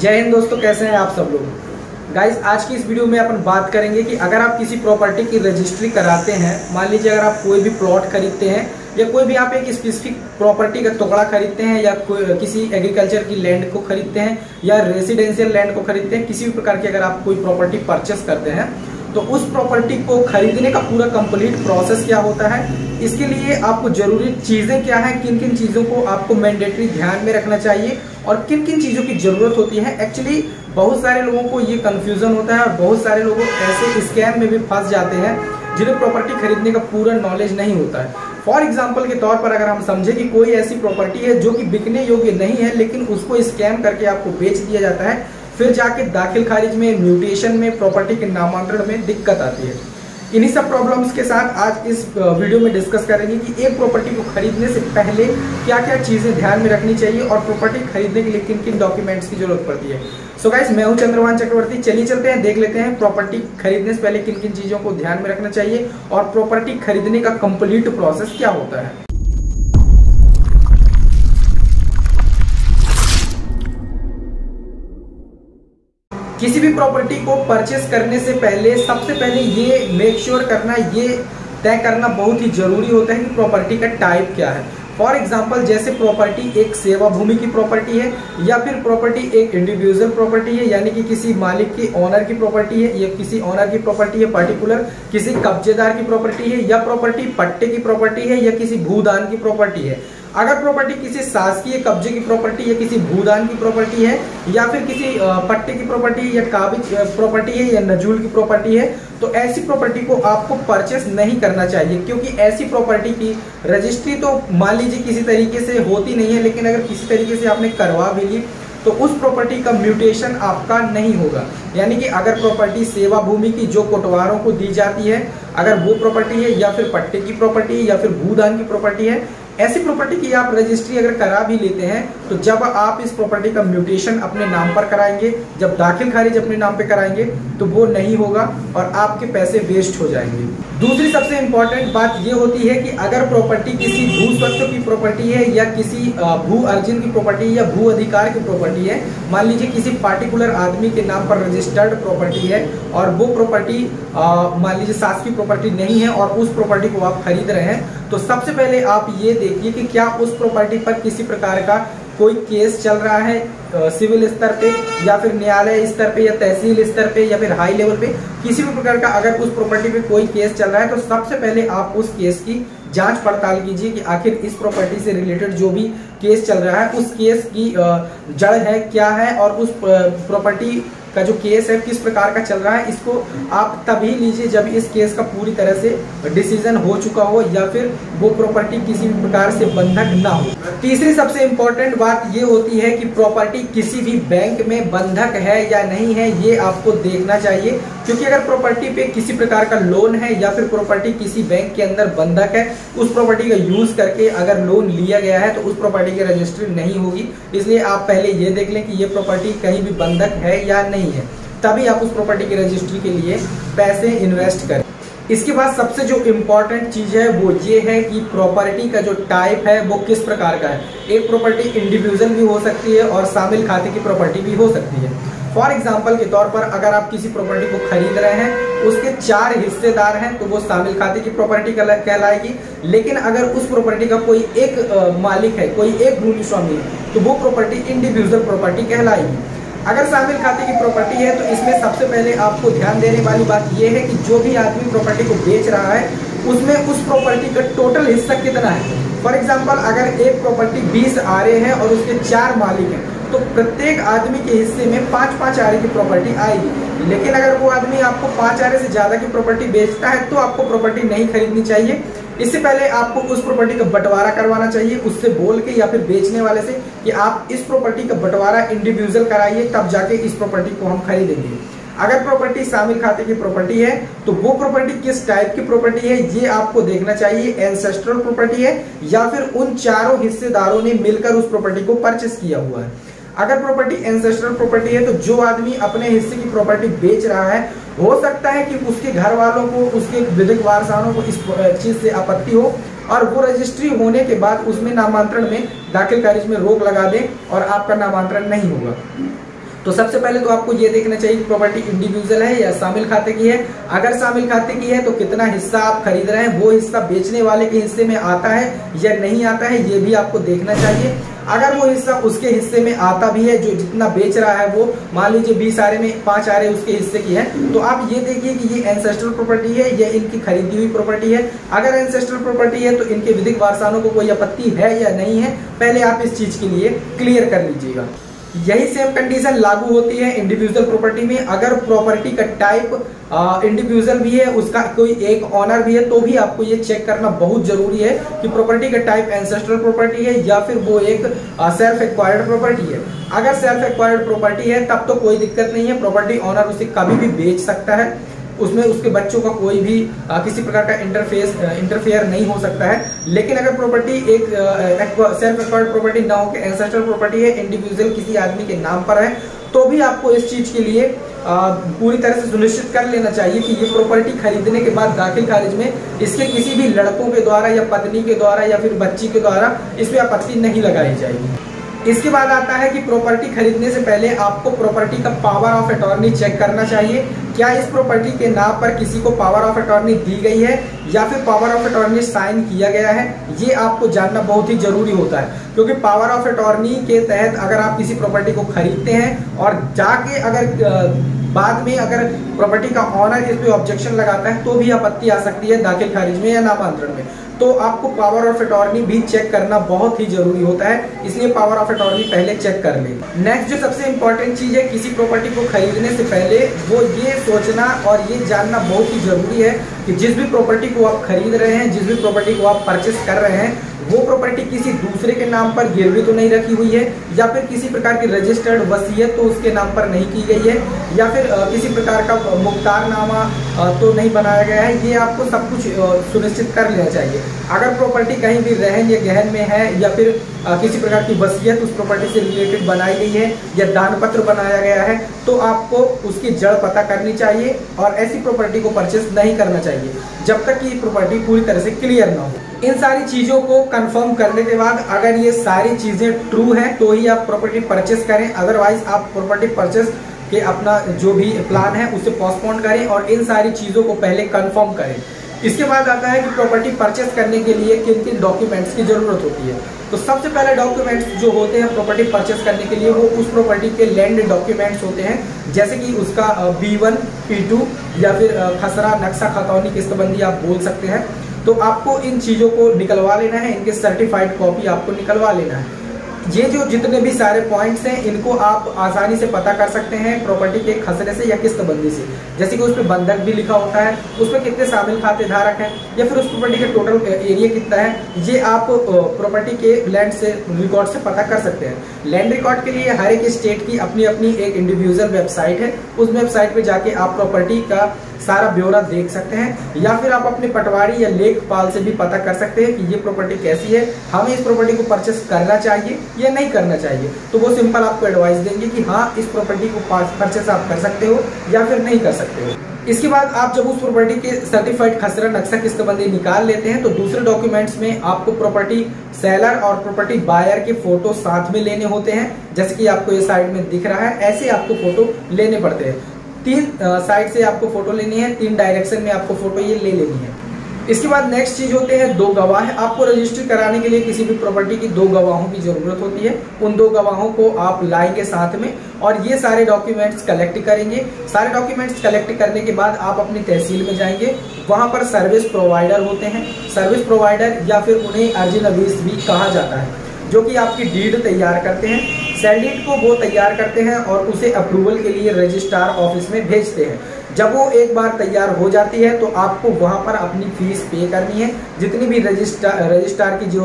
जय हिंद दोस्तों, कैसे हैं आप सब लोग? गाइज़ आज की इस वीडियो में अपन बात करेंगे कि अगर आप किसी प्रॉपर्टी की रजिस्ट्री कराते हैं, मान लीजिए अगर आप कोई भी प्लॉट खरीदते हैं, या कोई भी आप एक स्पेसिफिक प्रॉपर्टी का टुकड़ा खरीदते हैं, या कोई, किसी एग्रीकल्चर की लैंड को खरीदते हैं, या रेसिडेंशियल लैंड को खरीदते हैं, किसी भी प्रकार की अगर आप कोई प्रॉपर्टी परचेस करते हैं तो उस प्रॉपर्टी को खरीदने का पूरा कंप्लीट प्रोसेस क्या होता है? इसके लिए आपको ज़रूरी चीज़ें क्या है? किन किन चीज़ों को आपको मैंडेटरी ध्यान में रखना चाहिए और किन किन चीज़ों की ज़रूरत होती है? एक्चुअली बहुत सारे लोगों को ये कंफ्यूजन होता है और बहुत सारे लोग ऐसे स्कैम में भी फंस जाते हैं, जिन्हें प्रॉपर्टी खरीदने का पूरा नॉलेज नहीं होता है। फॉर एग्ज़ाम्पल के तौर पर अगर हम समझे कि कोई ऐसी प्रॉपर्टी है जो कि बिकने योग्य नहीं है, लेकिन उसको स्कैम करके आपको बेच दिया जाता है फिर जाके दाखिल खारिज में म्यूटेशन में प्रॉपर्टी के नामांतरण में दिक्कत आती है। इन्हीं सब प्रॉब्लम्स के साथ आज इस वीडियो में डिस्कस करेंगे कि एक प्रॉपर्टी को खरीदने से पहले क्या क्या चीज़ें ध्यान में रखनी चाहिए और प्रॉपर्टी खरीदने के लिए किन किन डॉक्यूमेंट्स की ज़रूरत पड़ती है। सो गाइस मैं हूँ चंद्रवान चक्रवर्ती। चलिए चलते हैं, देख लेते हैं प्रॉपर्टी खरीदने से पहले किन किन चीज़ों को ध्यान में रखना चाहिए और प्रॉपर्टी खरीदने का कंप्लीट प्रोसेस क्या होता है। किसी भी प्रॉपर्टी को परचेस करने से पहले सबसे पहले ये मेक श्योर sure करना, ये तय करना बहुत ही ज़रूरी होता है कि प्रॉपर्टी का टाइप क्या है। फॉर एग्ज़ाम्पल जैसे प्रॉपर्टी एक सेवा भूमि की प्रॉपर्टी है, या फिर प्रॉपर्टी एक इंडिविजुअल प्रॉपर्टी है, यानी कि किसी मालिक की ऑनर की प्रॉपर्टी है, या किसी ऑनर की प्रॉपर्टी है पर्टिकुलर किसी कब्जेदार की प्रॉपर्टी है, या प्रॉपर्टी पट्टे की प्रॉपर्टी है, या किसी भूदान की प्रॉपर्टी है। अगर प्रॉपर्टी किसी शासकीय कब्जे की प्रॉपर्टी या किसी भूदान की प्रॉपर्टी है, या फिर किसी पट्टे की प्रॉपर्टी या काबिज प्रॉपर्टी है, या नजूल की प्रॉपर्टी है तो ऐसी प्रॉपर्टी को आपको परचेस नहीं करना चाहिए, क्योंकि ऐसी प्रॉपर्टी की रजिस्ट्री तो मान लीजिए किसी तरीके से होती नहीं है, लेकिन अगर किसी तरीके से आपने करवा भी ली तो उस प्रॉपर्टी का म्यूटेशन आपका नहीं होगा। यानी कि अगर प्रॉपर्टी सेवा भूमि की जो कोटवारों को दी जाती है, अगर वो प्रॉपर्टी है, या फिर पट्टे की प्रॉपर्टी है, या फिर भूदान की प्रॉपर्टी है ऐसी प्रॉपर्टी की आप रजिस्ट्री अगर करा भी लेते हैं तो जब आप इस प्रॉपर्टी का म्यूटेशन अपने नाम पर कराएँगे, जब दाखिल खारिज अपने नाम पे कराएँगे तो वो नहीं होगा और आपके पैसे वेस्ट हो जाएँगे। दूसरी सबसे इंपॉर्टेंट बात ये होती है कि अगर प्रॉपर्टी किसी भू स्वत्व की प्रॉपर्टी है या किसी भू अर्जिन की प्रॉपर्टी या भू अधिकार की प्रॉपर्टी है, मान लीजिए किसी पार्टिकुलर आदमी के नाम पर रजिस्टर्ड प्रॉपर्टी है और वो प्रॉपर्टी मान लीजिए शासकीय प्रॉपर्टी नहीं है और उस प्रॉपर्टी को आप खरीद रहे हैं तो सबसे पहले आप ये देखिए कि क्या उस प्रॉपर्टी पर किसी प्रकार का कोई केस चल रहा है सिविल स्तर पे या फिर न्यायालय स्तर पे या तहसील स्तर पे या फिर हाई लेवल पे किसी भी प्रकार का अगर उस प्रॉपर्टी पे कोई केस चल रहा है तो सबसे पहले आप उस केस की जाँच पड़ताल कीजिए कि आखिर इस प्रॉपर्टी से रिलेटेड जो भी केस चल रहा है, उस केस की जड़ है, क्या है और उस प्रॉपर्टी का जो केस है, किस प्रकार का चल रहा है, इसको आप तभी लीजिए जब इस केस का पूरी तरह से डिसीज़न हो चुका हो या फिर वो प्रॉपर्टी किसी भी प्रकार से बंधक ना हो। तीसरी सबसे इंपॉर्टेंट बात ये होती है कि प्रॉपर्टी किसी भी बैंक में बंधक है या नहीं है, ये आपको देखना चाहिए, क्योंकि अगर प्रॉपर्टी पे किसी प्रकार का लोन है या फिर प्रॉपर्टी किसी बैंक के अंदर बंधक है, उस प्रॉपर्टी का यूज़ करके अगर लोन लिया गया है तो उस प्रॉपर्टी की रजिस्ट्री नहीं होगी। इसलिए आप पहले ये देख लें कि ये प्रॉपर्टी कहीं भी बंधक है या नहीं है। तभी आप उस प्रॉपर्टी की रजिस्ट्री के लिए पैसे इन्वेस्ट करें। इसके बाद सबसे जो इम्पोर्टेंट चीज़ है वो ये है कि प्रॉपर्टी का जो टाइप है वो किस प्रकार का है। एक प्रॉपर्टी इंडिविजुअल भी हो सकती है और शामिल खाते की प्रॉपर्टी भी हो सकती है। फॉर एग्ज़ाम्पल के तौर पर अगर आप किसी प्रॉपर्टी को खरीद रहे हैं, उसके चार हिस्सेदार हैं तो वो शामिल खाते की प्रॉपर्टी कहलाएगी। लेकिन अगर उस प्रॉपर्टी का कोई एक मालिक है, कोई एक भूमि स्वामी है तो वो प्रॉपर्टी इंडिविजुअल प्रॉपर्टी कहलाएगी। अगर शामिल खाते की प्रॉपर्टी है तो इसमें सबसे पहले आपको ध्यान देने वाली बात यह है कि जो भी आदमी प्रॉपर्टी को बेच रहा है, उसमें उस प्रॉपर्टी का टोटल हिस्सा कितना है? फॉर एग्ज़ाम्पल अगर एक प्रॉपर्टी 20 आरे है और उसके चार मालिक हैं तो प्रत्येक आदमी के हिस्से में पाँच पाँच आरे की प्रॉपर्टी आएगी। लेकिन अगर वो आदमी आपको पाँच आरे से ज़्यादा की प्रॉपर्टी बेचता है तो आपको प्रॉपर्टी नहीं खरीदनी चाहिए। इससे पहले आपको उस प्रॉपर्टी का बंटवारा करवाना चाहिए, उससे बोल के या फिर बेचने वाले से कि आप इस प्रॉपर्टी का बंटवारा इंडिविजुअल कराइए, तब जाके इस प्रॉपर्टी को हम खरीदेंगे। अगर प्रॉपर्टी शामिल खाते की प्रॉपर्टी है तो वो प्रॉपर्टी किस टाइप की प्रॉपर्टी है, ये आपको देखना चाहिए एंसेस्ट्रल प्रॉपर्टी है, या फिर उन चारों हिस्सेदारों ने मिलकर उस प्रॉपर्टी को परचेस किया हुआ है। अगर प्रॉपर्टी एंसेस्ट्रल प्रॉपर्टी है तो जो आदमी अपने हिस्से की प्रॉपर्टी बेच रहा है, हो सकता है कि उसके घर वालों को, उसके विधिक वारसानों को इस चीज़ से आपत्ति हो और वो रजिस्ट्री होने के बाद उसमें नामांतरण में दाखिल खारिज में रोक लगा दे और आपका नामांतरण नहीं होगा। तो सबसे पहले तो आपको ये देखना चाहिए कि प्रॉपर्टी इंडिविजुअल है या शामिल खाते की है। अगर शामिल खाते की है तो कितना हिस्सा आप खरीद रहे हैं, वो हिस्सा बेचने वाले के हिस्से में आता है या नहीं आता है, ये भी आपको देखना चाहिए। अगर वो हिस्सा उसके हिस्से में आता भी है, जो जितना बेच रहा है वो, मान लीजिए बीस आरे में, पाँच आरे उसके हिस्से की है तो आप ये देखिए कि ये एंसेस्ट्रल प्रॉपर्टी है, या इनकी खरीदी हुई प्रॉपर्टी है। अगर एंसेस्ट्रल प्रॉपर्टी है तो इनके विधिक वारसानों को कोई आपत्ति है या नहीं है, पहले आप इस चीज़ के लिए क्लियर कर लीजिएगा। यही सेम कंडीशन लागू होती है इंडिविजुअल प्रॉपर्टी में। अगर प्रॉपर्टी का टाइप इंडिविजुअल भी है, उसका कोई एक ऑनर भी है तो भी आपको ये चेक करना बहुत ज़रूरी है कि प्रॉपर्टी का टाइप एंसेस्ट्रल प्रॉपर्टी है या फिर वो एक सेल्फ एक्वायर्ड प्रॉपर्टी है। अगर सेल्फ एक्वायर्ड प्रॉपर्टी है, तब तो कोई दिक्कत नहीं है। प्रॉपर्टी ऑनर उसे कभी भी बेच सकता है। उसमें उसके बच्चों का कोई भी आ, किसी प्रकार का इंटरफेस इंटरफेयर नहीं हो सकता है। लेकिन अगर प्रॉपर्टी एक सेल्फ एक्वायर्ड प्रॉपर्टी ना हो के एंसेस्ट्रल प्रॉपर्टी है इंडिविजुअल किसी आदमी के नाम पर है तो भी आपको इस चीज़ के लिए आ, पूरी तरह से सुनिश्चित कर लेना चाहिए कि ये प्रॉपर्टी खरीदने के बाद दाखिल खारिज में इसके किसी भी लड़कों के द्वारा या पत्नी के द्वारा या फिर बच्ची के द्वारा इस पर आपत्ति नहीं लगाई जाएगी। इसके बाद आता है कि प्रॉपर्टी खरीदने से पहले आपको प्रॉपर्टी का पावर ऑफ़ अटॉर्नी चेक करना चाहिए। क्या इस प्रॉपर्टी के नाम पर किसी को पावर ऑफ़ अटॉर्नी दी गई है या फिर पावर ऑफ़ अटॉर्नी साइन किया गया है? ये आपको जानना बहुत ही ज़रूरी होता है, क्योंकि पावर ऑफ़ अटॉर्नी के तहत अगर आप किसी प्रॉपर्टी को खरीदते हैं और जाके अगर बाद में अगर प्रॉपर्टी का ऑनर इस पर ऑब्जेक्शन लगाता है तो भी आपत्ति आ सकती है दाखिल खारिज में या नामांतरण में। तो आपको पावर ऑफ़ अटॉर्नी भी चेक करना बहुत ही ज़रूरी होता है, इसलिए पावर ऑफ़ अटॉर्नी पहले चेक कर ले। नेक्स्ट जो सबसे इंपॉर्टेंट चीज़ है, किसी प्रॉपर्टी को खरीदने से पहले वो ये सोचना और ये जानना बहुत ही ज़रूरी है कि जिस भी प्रॉपर्टी को आप खरीद रहे हैं, जिस भी प्रॉपर्टी को आप परचेस कर रहे हैं वो प्रॉपर्टी किसी दूसरे के नाम पर गिरवी तो नहीं रखी हुई है, या फिर किसी प्रकार की रजिस्टर्ड वसीयत तो उसके नाम पर नहीं की गई है, या फिर किसी प्रकार का मुख्तारनामा तो नहीं बनाया गया है, ये आपको सब कुछ सुनिश्चित कर लेना चाहिए। अगर प्रॉपर्टी कहीं भी रहन या गहन में है, या फिर किसी प्रकार की वसीयत उस प्रॉपर्टी से रिलेटेड बनाई गई है या दान पत्र बनाया गया है तो आपको उसकी जड़ पता करनी चाहिए और ऐसी प्रॉपर्टी को परचेस नहीं करना चाहिए, जब तक कि प्रॉपर्टी पूरी तरह से क्लियर ना हो। इन सारी चीज़ों को कंफर्म करने के बाद अगर ये सारी चीज़ें ट्रू हैं तो ही आप प्रॉपर्टी परचेस करें अदरवाइज़ आप प्रॉपर्टी परचेस के अपना जो भी प्लान है, उसे पोस्टपोन करें और इन सारी चीज़ों को पहले कंफर्म करें। इसके बाद आता है कि प्रॉपर्टी परचेस करने के लिए किन किन डॉक्यूमेंट्स की ज़रूरत होती है। तो सबसे पहले डॉक्यूमेंट्स जो होते हैं प्रॉपर्टी परचेस करने के लिए, वो उस प्रॉपर्टी के लैंड डॉक्यूमेंट्स होते हैं, जैसे कि उसका बी वन पी टू या फिर खसरा, नक्शा, खतौनी किस्तबंदी आप बोल सकते हैं। तो आपको इन चीज़ों को निकलवा लेना है, इनके सर्टिफाइड कॉपी आपको निकलवा लेना है। ये जो जितने भी सारे पॉइंट्स हैं, इनको आप आसानी से पता कर सकते हैं प्रॉपर्टी के खसरे से या किस्त बंदी से। जैसे कि उस पर बंधक भी लिखा होता है उसमें कितने शामिल खाते धारक हैं, या फिर उस प्रॉपर्टी का टोटल एरिया कितना है, ये आप प्रॉपर्टी के लैंड से रिकॉर्ड से पता कर सकते हैं। लैंड रिकॉर्ड के लिए हर एक स्टेट की अपनी अपनी एक इंडिविजुअल वेबसाइट है। उस वेबसाइट पर जाके आप प्रॉपर्टी का सारा ब्यौरा देख सकते हैं, या फिर आप अपने पटवारी या लेखपाल से भी पता कर सकते हैं कि ये प्रॉपर्टी कैसी है, हमें इस प्रॉपर्टी को परचेस करना चाहिए या नहीं करना चाहिए। तो वो सिंपल आपको एडवाइस देंगे कि हाँ इस प्रॉपर्टी को परचेस आप कर सकते हो या फिर नहीं कर सकते हो। इसके बाद आप जब उस प्रॉपर्टी के सर्टिफाइड खसरा नक्शा किस्तबंदी निकाल लेते हैं तो दूसरे डॉक्यूमेंट्स में आपको प्रॉपर्टी सेलर और प्रॉपर्टी बायर के फ़ोटो साथ में लेने होते हैं। जैसे कि आपको ये साइड में दिख रहा है, ऐसे आपको फ़ोटो लेने पड़ते हैं। तीन साइड से आपको फ़ोटो लेनी है, तीन डायरेक्शन में आपको फ़ोटो ये ले लेनी है। इसके बाद नेक्स्ट चीज़ होते हैं दो गवाह आपको रजिस्टर कराने के लिए किसी भी प्रॉपर्टी की दो गवाहों की ज़रूरत होती है। उन दो गवाहों को आप लाएँगे साथ में और ये सारे डॉक्यूमेंट्स कलेक्ट करेंगे। सारे डॉक्यूमेंट्स कलेक्ट करने के बाद आप अपनी तहसील में जाएँगे। वहाँ पर सर्विस प्रोवाइडर होते हैं। सर्विस प्रोवाइडर या फिर उन्हें अर्जी अवीस भी कहा जाता है, जो कि आपकी डीड तैयार करते हैं। सैंडीड को वो तैयार करते हैं और उसे अप्रूवल के लिए रजिस्ट्रार ऑफ़िस में भेजते हैं। जब वो एक बार तैयार हो जाती है तो आपको वहाँ पर अपनी फ़ीस पे करनी है। जितनी भी रजिस्ट्रार रजिस्ट्रार की जो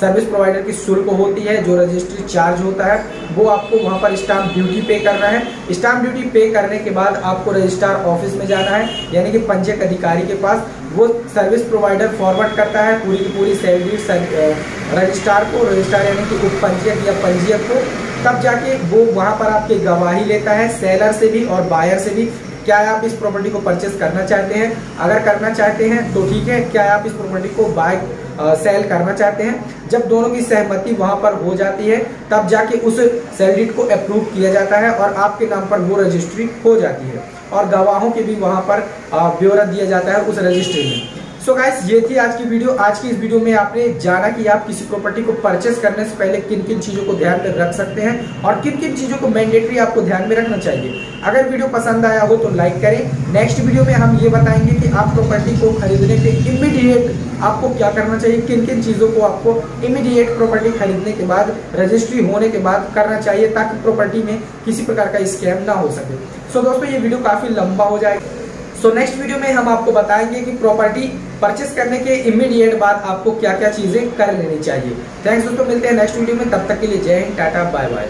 सर्विस प्रोवाइडर की शुल्क होती है, जो रजिस्ट्री चार्ज होता है, वो आपको वहाँ पर स्टाम्प ड्यूटी पे करना है। स्टाम्प ड्यूटी पे करने के बाद आपको रजिस्ट्रार ऑफ़िस में जाना है, यानी कि पंचक अधिकारी के पास। वो सर्विस प्रोवाइडर फॉरवर्ड करता है पूरी की पूरी सैलरी रजिस्ट्रार को रजिस्ट्रार यानी कि उप पंजीयक या पंजीयक को। तब जाके वो वहाँ पर आपके गवाही लेता है सेलर से भी और बायर से भी, क्या आप इस प्रॉपर्टी को परचेस करना चाहते हैं? अगर करना चाहते हैं तो ठीक है, क्या आप इस प्रॉपर्टी को बाय सेल करना चाहते हैं। जब दोनों की सहमति वहाँ पर हो जाती है, तब जाके उस सेल डीड को अप्रूव किया जाता है और आपके नाम पर वो रजिस्ट्री हो जाती है। और गवाहों के भी वहाँ पर ब्यौरा दिया जाता है उस रजिस्ट्री में। सो so गाइस ये थी आज की वीडियो आज की इस वीडियो में आपने जाना कि आप किसी प्रॉपर्टी को परचेस करने से पहले किन किन चीज़ों को ध्यान में रख सकते हैं और किन किन चीज़ों को मैंडेटरी आपको ध्यान में रखना चाहिए। अगर वीडियो पसंद आया हो तो लाइक करें। नेक्स्ट वीडियो में हम ये बताएँगे कि आप प्रॉपर्टी को खरीदने के इमीडिएट आपको क्या करना चाहिए किन किन चीज़ों को आपको इमीडिएट प्रॉपर्टी खरीदने के बाद रजिस्ट्री होने के बाद करना चाहिए, ताकि प्रॉपर्टी में किसी प्रकार का स्कैम ना हो सके। सो दोस्तों, ये वीडियो काफ़ी लंबा हो जाएगा। सो नेक्स्ट वीडियो में हम आपको बताएँगे कि प्रॉपर्टी परचेस करने के इमीडिएट बाद आपको क्या क्या चीज़ें कर लेनी चाहिए। थैंक्स दोस्तों, मिलते हैं नेक्स्ट वीडियो में, तब तक के लिए जय हिंद, टाटा बाय बाय